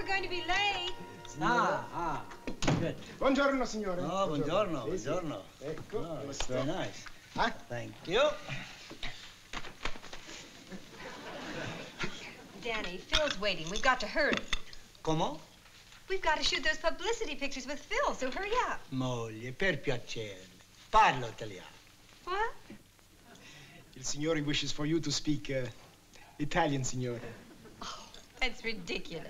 We're going to be late. Ah, ah, good. Buongiorno, signore. Oh, buongiorno, Sì, sì. buongiorno. Ecco, Oh, that's very nice. Ah? Thank you. Danny, Phil's waiting. We've got to hurry. Come? We've got to shoot those publicity pictures with Phil, so hurry up. Moglie, per piacere. Parlo italiano. What? Il signore wishes for you to speak uh, Italian, signore. That's ridiculous.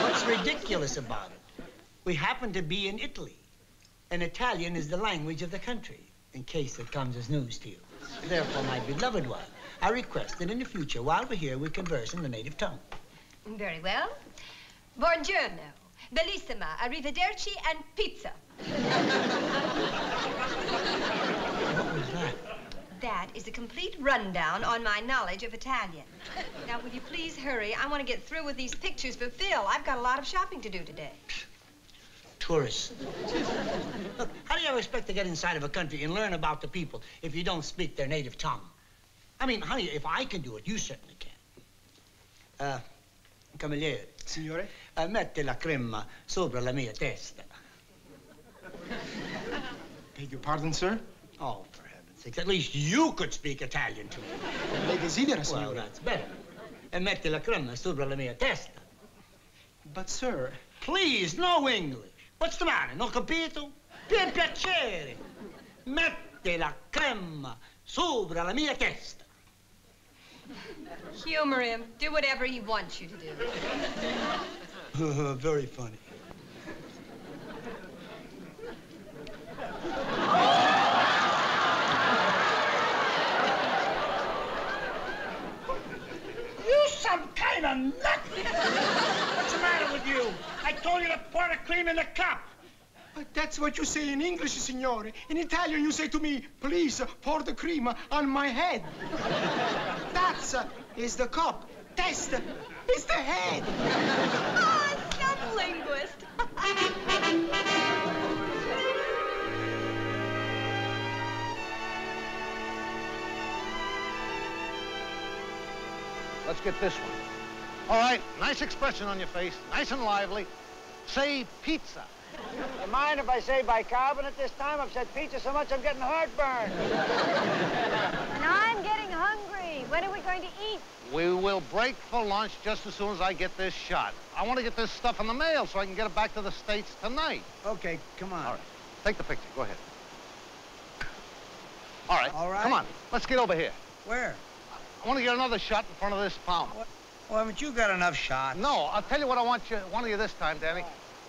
What's ridiculous about it? We happen to be in Italy, and Italian is the language of the country, in case it comes as news to you. Therefore, my beloved one, I request that in the future, while we're here, we converse in the native tongue. Very well. Buongiorno. Bellissima. Arrivederci and pizza. What was that? That is a complete rundown on my knowledge of Italian. Now, will you please hurry? I want to get through with these pictures for Phil. I've got a lot of shopping to do today. Tourists. Look, how do you ever expect to get inside of a country and learn about the people if you don't speak their native tongue? I mean, honey, if I can do it, you certainly can. Uh, Cavaliere, Signore? uh, mette la crema sopra la mia testa. Beg your pardon, sir? Oh, for at least you could speak Italian to me. Lei desidera, Well, that's better. E mette la crema sopra la mia testa. But, sir, Please, no English. What's the matter? Non capito? Per piacere. Mette la crema sopra la mia testa. Humor him. Do whatever he wants you to do. Very funny. You some kind of nut! What's the matter with you? I told you to pour the cream in the cup. but that's what you say in English, signore. In Italian, you say to me, please pour the cream on my head. That's uh, is the cup. Test is the head. Oh, some linguist. Let's get this one. All right, nice expression on your face, nice and lively. Say pizza. You mind if I say bicarbonate this time? I've said pizza so much I'm getting heartburn. And I'm getting hungry. When are we going to eat? We will break for lunch just as soon as I get this shot. I want to get this stuff in the mail so I can get it back to the States tonight. Okay, come on. All right, take the picture. Go ahead. All right. All right. Come on, let's get over here. Where? I want to get another shot in front of this fountain. Well, haven't you got enough shots? No, I'll tell you what I want you, one of you this time, Danny.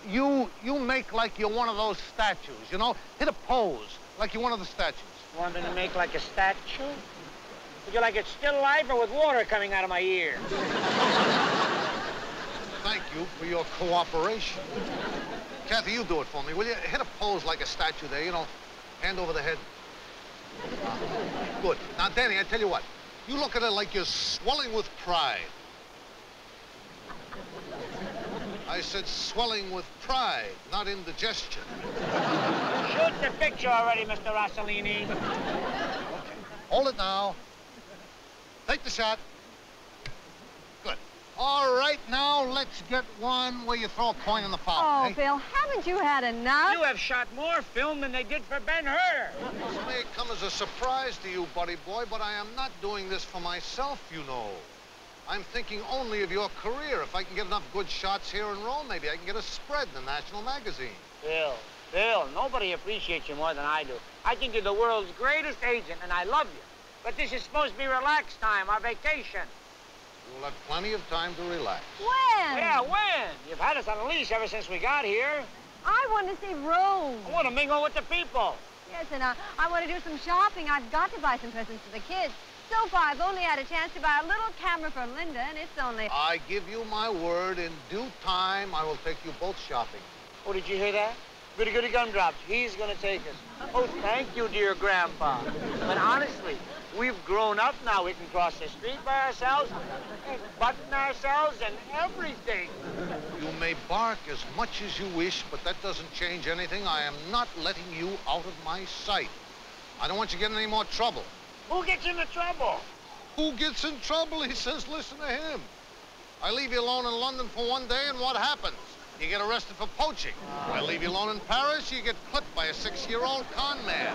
You, you make like you're one of those statues, you know? Hit a pose, like you're one of the statues. Want me to make like a statue? Would you like it still alive or with water coming out of my ear? Thank you for your cooperation. Kathy, you do it for me, will you? Hit a pose like a statue there, you know, hand over the head. Good. Now, Danny, I tell you what. You look at it like you're swelling with pride. I said swelling with pride, not indigestion. Shoot the picture already, Mr. Rossellini. Okay. Hold it now. Take the shot. Good. All right, now let's get one where you throw a coin in the Oh, fountain. eh? Phil, haven't you had enough? You have shot more film than they did for Ben Hur. This may come as a surprise to you, buddy boy, but I am not doing this for myself, you know. I'm thinking only of your career. If I can get enough good shots here in Rome, maybe I can get a spread in the national magazine. Bill, Bill, nobody appreciates you more than I do. I think you're the world's greatest agent, and I love you. But this is supposed to be relaxed time, our vacation. You'll have plenty of time to relax. When? Yeah, when? You've had us on a leash ever since we got here. I want to see Rome. I want to mingle with the people. Yes, and uh, I want to do some shopping. I've got to buy some presents for the kids. So far, I've only had a chance to buy a little camera for Linda, and it's only... I give you my word, in due time, I will take you both shopping. Oh, did you hear that? Goody goody gumdrops. He's gonna take us. Oh, thank you, dear Grandpa. But honestly, we've grown up now. We can cross the street by ourselves, and button ourselves, and everything. You may bark as much as you wish, but that doesn't change anything. I am not letting you out of my sight. I don't want you getting any more trouble. Who gets into trouble? Who gets in trouble? He says, listen to him. I leave you alone in London for one day, and what happens? You get arrested for poaching. I leave you alone in Paris, you get clipped by a six-year-old con man.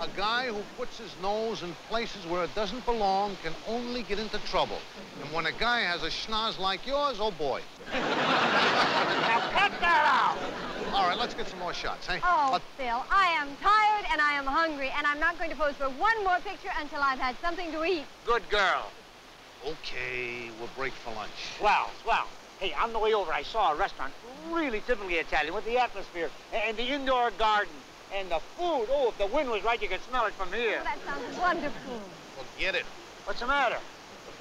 A guy who puts his nose in places where it doesn't belong can only get into trouble. And when a guy has a schnoz like yours, oh boy. Now cut that out! All right, let's get some more shots, hey? Oh, Let- Phil, I am tired and I am hungry, and I'm not going to pose for one more picture until I've had something to eat. Good girl. Okay, we'll break for lunch. Swell, swell. Hey, on the way over, I saw a restaurant, really typically Italian, with the atmosphere and the indoor garden and the food. Oh, if the wind was right, you could smell it from here. Oh, that sounds wonderful. Well, get it. What's the matter?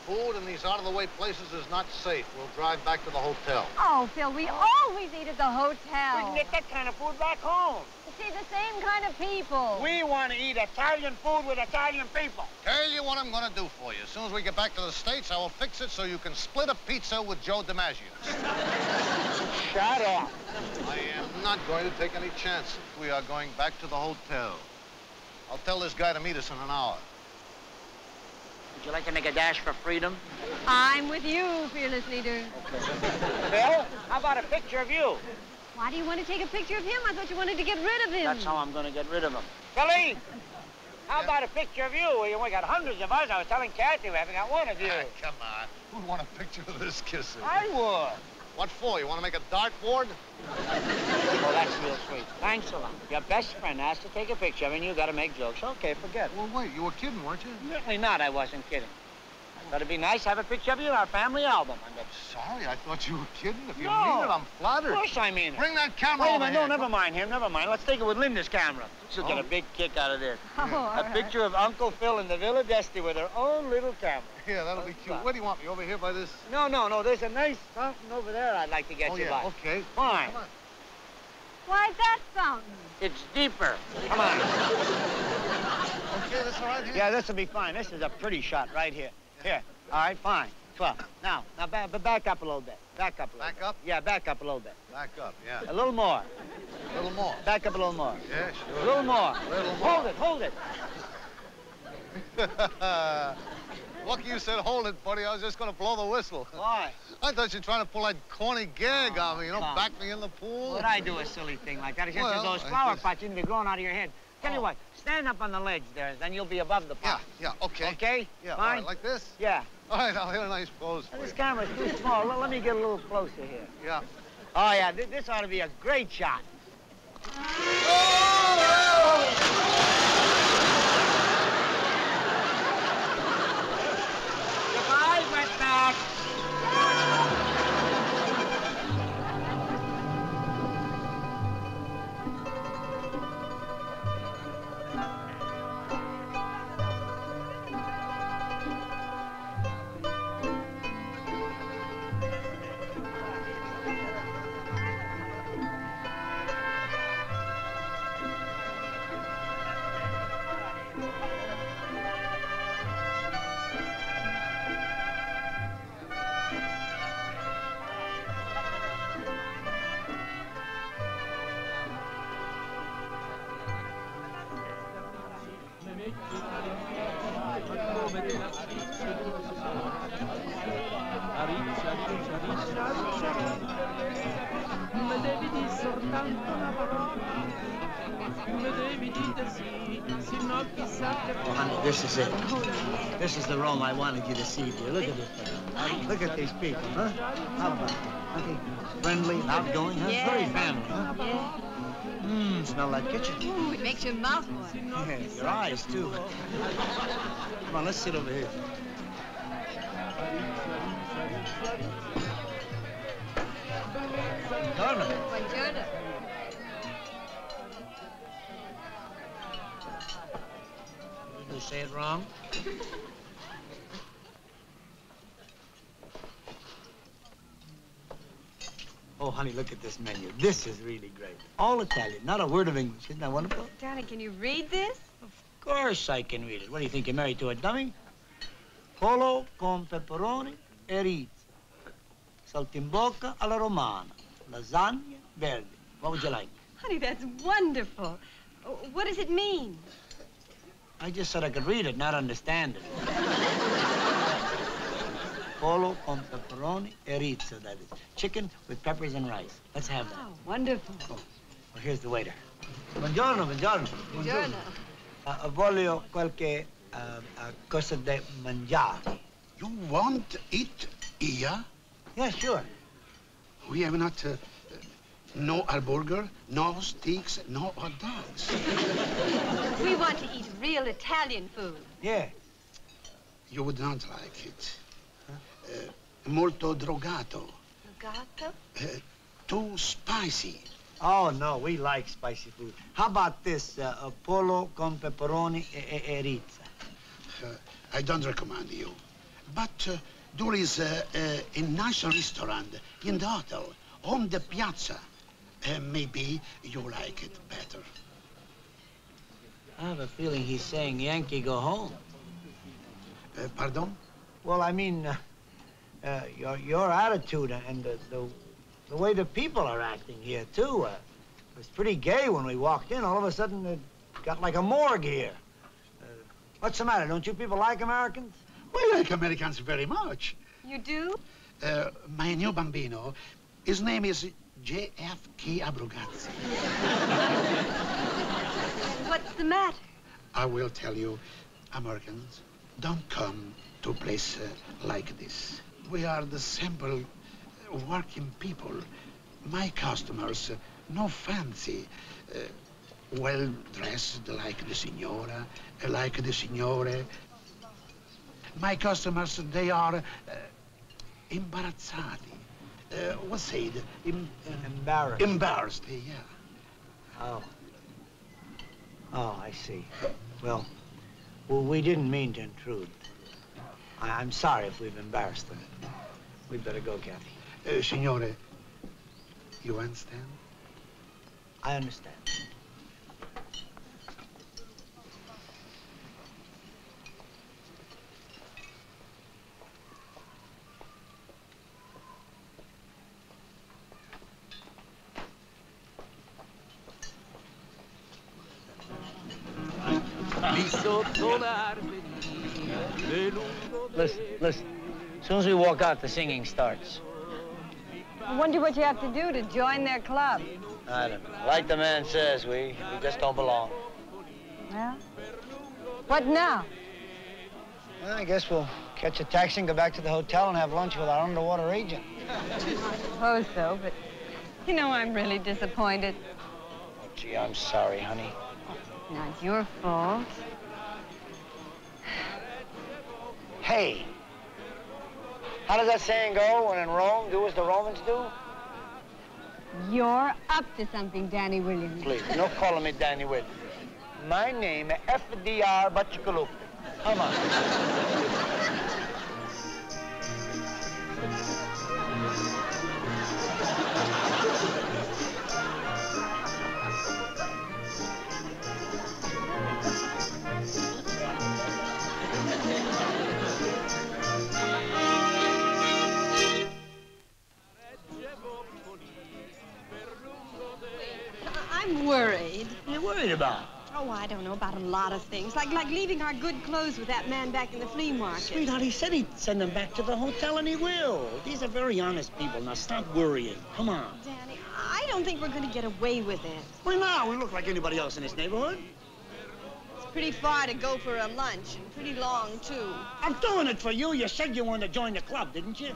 The food in these out-of-the-way places is not safe. We'll drive back to the hotel. Oh, Phil, we always eat at the hotel. We can get that kind of food back home. You see, the same kind of people. We want to eat Italian food with Italian people. Tell you what I'm going to do for you. As soon as we get back to the States, I will fix it so you can split a pizza with Joe DiMaggio. Shut up. I am not going to take any chances. We are going back to the hotel. I'll tell this guy to meet us in an hour. Would you like to make a dash for freedom? I'm with you, fearless leader. Okay. Bill, how about a picture of you? Why do you want to take a picture of him? I thought you wanted to get rid of him. That's how I'm going to get rid of him. Billy, how about a picture of you? We got hundreds of us. I was telling Kathy we haven't got one of you. Ah, come on. Who'd want a picture of this kisser? I would. What for? You want to make a dartboard? Well, that's real sweet. Thanks a lot. Your best friend asked to take a picture of you, and you got to make jokes. Okay, forget it. Well, wait. You were kidding, weren't you? Certainly not. I wasn't kidding. But it'd be nice to have a picture of you in our family album. I'm Sorry, I thought you were kidding. If you No. mean it, I'm flattered. of course I mean it. Bring that camera Wait a over minute. No, never mind him. Never mind. Let's take it with Linda's camera. She'll get Oh. a big kick out of this. Oh, all A right. picture of Uncle Phil in the Villa d'Este with her own little camera. Yeah, that'll be cute. Where do you want me? Over here by this? No, no, no. There's a nice fountain over there I'd like to get oh, you yeah. by. Okay. Fine. Come on. Why, that fountain. It's deeper. Come on. Okay, that's all right here? Yeah, this will be fine. This is a pretty shot right here. Here. All right, fine. Twelve. Now, now back, back up a little bit. Back up a little Back bit. up? Yeah, back up a little bit. Back up, yeah. A little more. A little more. Back up a little more. Yeah, sure. A little more. Little more. Hold it, hold it. Lucky you said hold it, buddy. I was just going to blow the whistle. Why? I thought you were trying to pull that corny gag on me, you know, come. back me in the pool. Would I do a silly thing like that? It's just Well, those flower just- pots seem to be growing out of your head. Tell you Oh. what, stand up on the ledge there, then you'll be above the Yeah, pot. yeah, okay. Okay? Yeah, Fine? right, like this? Yeah. All right, I'll hit a nice pose for This camera's too small. Let, let me get a little closer here. Yeah. Oh, yeah, th- this ought to be a great shot. Goodbye, Devi dire soltanto una parola, me devi dire sì, se no chissà che Oh, honey, this is it. This is the Rome I wanted you to see, dear. Look at this thing. Look at these people, huh? How about it? Friendly outgoing, huh? Yeah. Very family, huh? Yeah. Mmm, smell that kitchen. Ooh, it makes your mouth water. Yeah, your eyes, too. Come on, let's sit over here. Buongiorno. Buongiorno. You say it wrong? Oh, honey, look at this menu. This is really great. All Italian, not a word of English. Isn't that wonderful? Darling, can you read this? Of course I can read it. What do you think, you're married to a dummy? Polo con pepperoni e rizzo. Saltimbocca alla romana. Lasagna verde. What would you like? Honey, that's wonderful. What does it mean? I just said I could read it, not understand it. polo con pepperoni e rizzo, that is. Chicken with peppers and rice. Let's have that. Oh, wonderful. Well, here's the waiter. Buongiorno, buongiorno. Buongiorno. Uh, voglio qualche uh, uh, cosa da mangiare. You want it here? Yeah, sure. We have not uh, no hamburger, no steaks, no hot dogs. We want to eat real Italian food. Yeah. You would not like it. Uh, molto drogato. Gato? Uh, too spicy. Oh, no, we like spicy food. How about this, uh, uh, polo con pepperoni e, e, e rizza? Uh, I don't recommend you. But uh, there is uh, uh, a nice restaurant in the hotel on the piazza. Uh, maybe you like it better. I have a feeling he's saying Yankee go home. Uh, pardon? Well, I mean, uh, uh, your, your attitude and the, the, the way the people are acting here, too. Uh, it was pretty gay when we walked in. All of a sudden, it got like a morgue here. Uh, what's the matter? Don't you people like Americans? We like Americans very much. You do? Uh, my new bambino, his name is J.F.K. Abrugazzi. What's the matter? I will tell you, Americans, don't come to a place uh, like this. We are the simple uh, working people. My customers, no fancy, uh, well dressed like the signora, uh, like the signore. My customers, they are uh, imbarazzati. Uh, what's said? Em- uh, Embarrassed. embarrassed, yeah. Oh. Oh, I see. Well, well, we didn't mean to intrude. I, I'm sorry if we've embarrassed them. We'd better go, Kathy. Uh, signore, you understand? I understand. Listen, listen. As soon as we walk out, the singing starts. I wonder what you have to do to join their club. I don't know. Like the man says, we, we just don't belong. Well, what now? Well, I guess we'll catch a taxi and go back to the hotel and have lunch with our underwater agent. I suppose so, but you know I'm really disappointed. Oh, gee, I'm sorry, honey. Not your fault. Hey, how does that saying go? When in Rome, do as the Romans do? You're up to something, Danny Williams. Please, no calling me Danny Williams. My name is FDR Bachikalupi. Come on. I'm worried. What are you worried about? Oh, I don't know about a lot of things. Like like leaving our good clothes with that man back in the flea market. Sweetheart, he said he'd send them back to the hotel, and he will. These are very honest people. Now stop worrying. Come on. Danny, I don't think we're going to get away with it. Why not? We look like anybody else in this neighborhood. It's pretty far to go for a lunch, and pretty long, too. I'm doing it for you. You said you wanted to join the club, didn't you?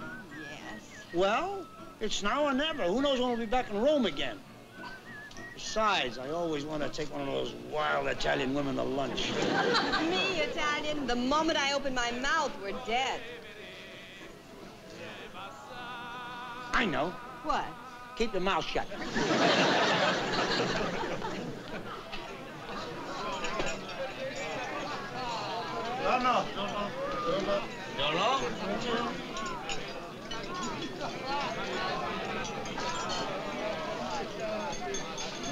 Yes. Well, it's now or never. Who knows when we'll be back in Rome again? Besides, I always want to take one of those wild Italian women to lunch. Me, Italian, the moment I open my mouth, we're dead. I know. What? Keep your mouth shut. no, no, no, no.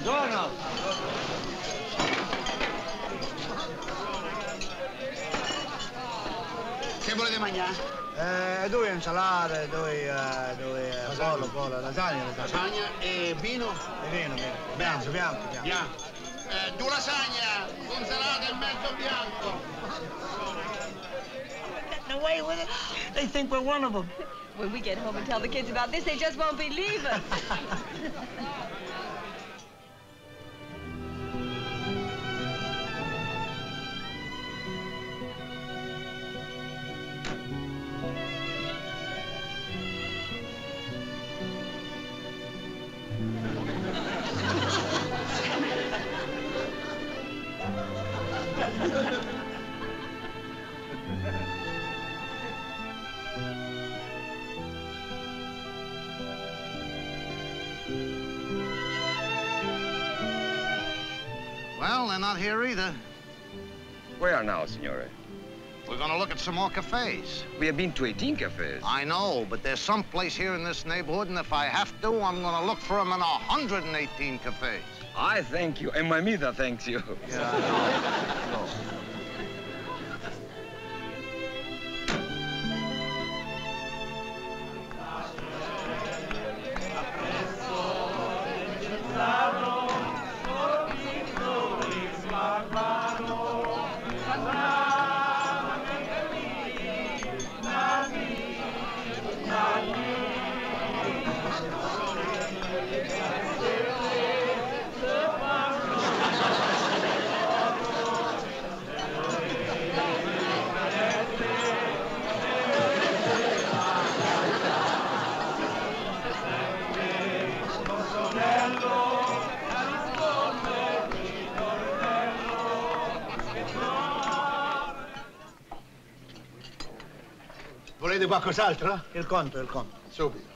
Buongiorno. Che volete mangiare? Eh, due insalate, due, eh, due eh, pollo, pollo, lasagna, lasagna. Lasagna e vino? E vino, vino. Bianco, bianco, bianco. Bianco. Eh, due lasagna, con salata e mezzo bianco. getting away with it. They think we're one of them. When we get home and tell the kids about this, they just won't believe us. not here either. Where now, signore? We're gonna look at some more cafes. We have been to 18 cafes. I know, but there's some place here in this neighborhood, and if I have to, I'm gonna look for them in 118 cafes. I thank you, and my mother thanks you. Yeah, Volete qualcos'altro? Il conto, il conto. Subito.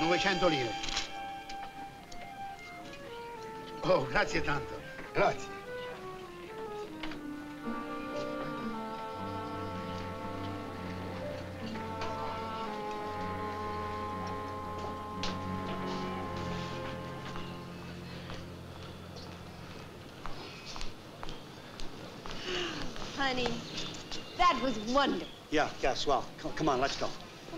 Novecento lire. Oh, grazie tanto. Grazie. Swell. Come, come on, let's go.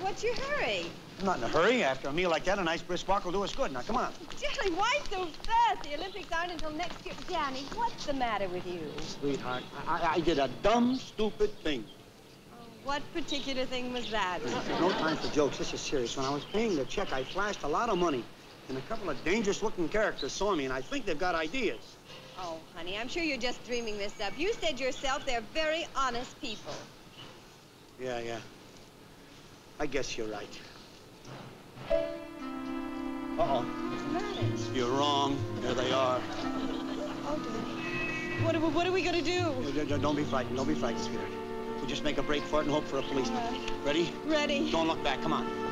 What's your hurry? I'm not in a hurry. After a meal like that, a nice brisk walk will do us good. Now, come on. Jelly, why so fast? The Olympics aren't until next year. Danny, what's the matter with you? Sweetheart, I, I, I did a dumb, stupid thing. Oh, what particular thing was that? No time for jokes. This is serious. When I was paying the check, I flashed a lot of money. And a couple of dangerous-looking characters saw me, and I think they've got ideas. Oh, honey, I'm sure you're just dreaming this up. You said yourself they're very honest people. Yeah, yeah. I guess you're right. Uh-oh. You're wrong. There they are. Oh, Danny. What are, we- what are we going to do? Don't be frightened. Don't be frightened, sweetheart. We'll just make a break for it and hope for a policeman. Ready? Ready. Don't look back. Come on.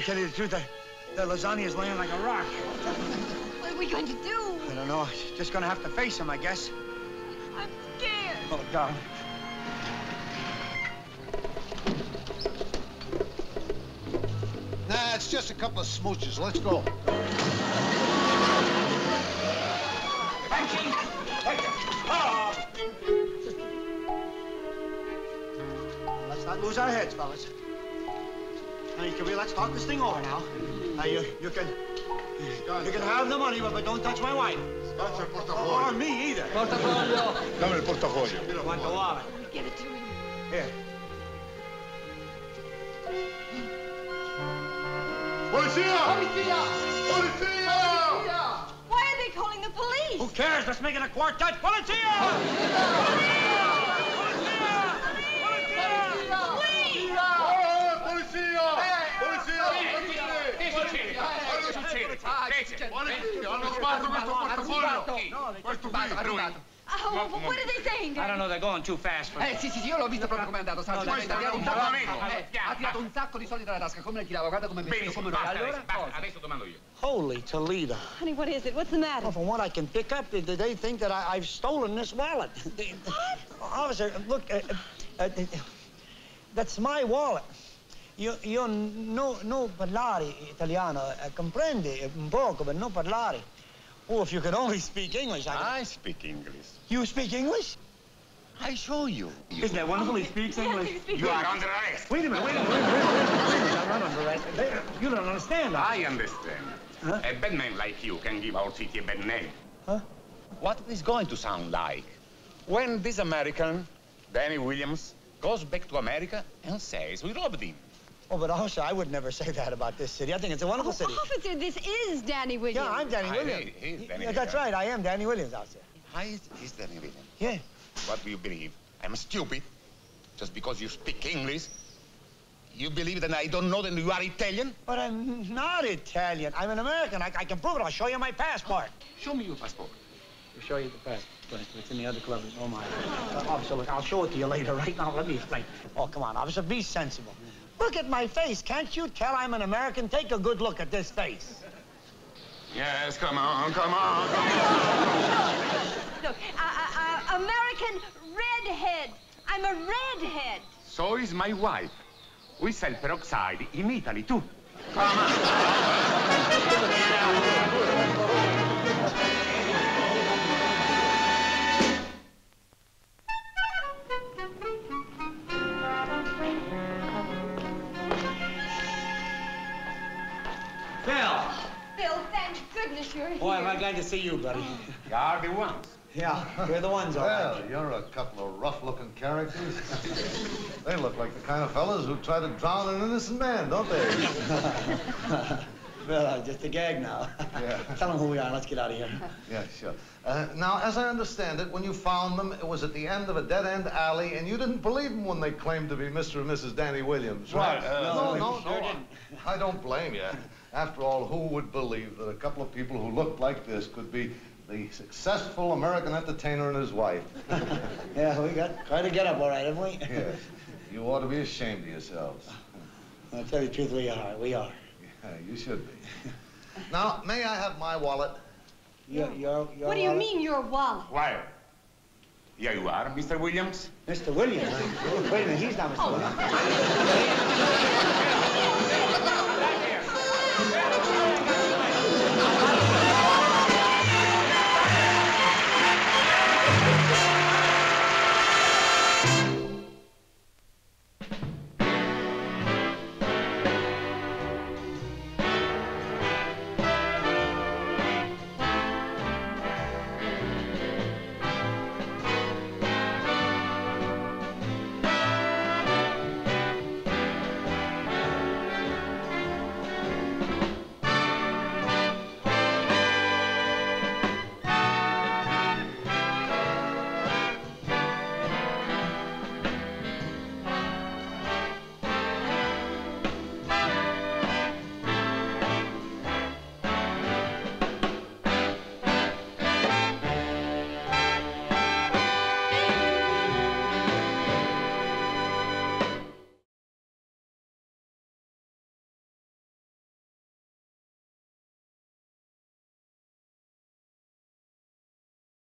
To tell you the truth. I, the lasagna is laying like a rock. What are we going to do? I don't know. Just gonna have to face him, I guess. I'm scared. Oh, darling. Nah, it's just a couple of smooches. Let's go. Ah. Let's not lose our heads, fellas. Hey, come here, let's talk this thing over now. Now, you, you can... You can have the money, but, but don't touch my wife. Scaccia il Or me either. Dammi il portafoglio. You don't want the wallet. Give it to him. Here. Polizia! Polizia! Why are they calling the police? Who cares? Let's make it a quartet. Polizia! Oh, polizia! Polizia! Che succede? Che succede? Fece. Polizia! Hanno rubato questo portafoglio! Questo qui! Oh, what are they saying, I don't know, they're going too fast for Eh sì, sì, sì, io l'ho visto proprio come è andato, sa, No, ha tirato un sacco, amico. eh, ha tirato un sacco di soldi dalla tasca, come le tirava, guarda come è vestito, come lui. basta Allora, basta, cosa? adesso domando io. Holy Toledo. Honey, what is it? What's the matter? Well, from what I can pick up, they, they think that I, I've stolen this wallet. What? Officer, look, uh, uh, uh, that's my wallet. Io, io no, no parlare italiano, eh, comprende un poco, but no parlare. Oh, if you could only speak English, I could... I speak English. You speak English? I show you. Isn't that wonderful? He speaks English. You are under arrest. Wait a minute, wait a minute, wait a minute, wait a minute, wait a minute. I'm not under arrest. You don't understand. I understand. Huh? A bad man like you can give our city a bad name. Huh? What it is going to sound like when this American, Danny Williams, goes back to America and says we robbed him. Oh, but officer, I would never say that about this city. I think it's a wonderful city. Officer, this is Danny Williams. Yeah, I'm Danny I- Williams. he- he's Danny Yeah, that's right. I am Danny Williams out there. How is, is Danny Williams? Yeah. What do you believe? I'm stupid? Just because you speak English? You believe that I don't know that you are Italian? But I'm not Italian. I'm an American. I, I can prove it. I'll show you my passport. Show me your passport. I'll show you the passport. It's in the other club. Oh, my. Uh, officer, look, I'll show it to you later. Right now, let me explain. Oh, come on, officer, be sensible. Look at my face. Can't you tell I'm an American? Take a good look at this face. Yes, come on, come on, come on. Look, uh, uh, uh, American redhead. I'm a redhead. So is my wife. We sell peroxide in Italy, too. Phil. See you, buddy. You are the ones. Yeah, we're the ones, all right. Well, you're a couple of rough-looking characters. they look like the kind of fellas who try to drown an innocent man, don't they? Phil, uh, just a gag now. Yeah. Tell them who we are. Let's get out of here. Yeah, sure. Uh, now, as I understand it, when you found them, it was at the end of a dead-end alley, and you didn't believe them when they claimed to be Mr. and Mrs. Danny Williams, right? Right, uh, no, we no, sure no. didn't. I don't blame you. After all, who would believe that a couple of people who looked like this could be the successful American entertainer and his wife? Yeah, we got quite a get-up, all right, haven't we? yes. You ought to be ashamed of yourselves. I'll tell you the truth, we are. We are. Yeah, you should be. Now, may I have my wallet? You're, you're, you're What do you all- mean, your wallet? Why? Here you are, Mr. Williams. Mr. Williams? Wait a minute, he's not Mr. Oh, Williams.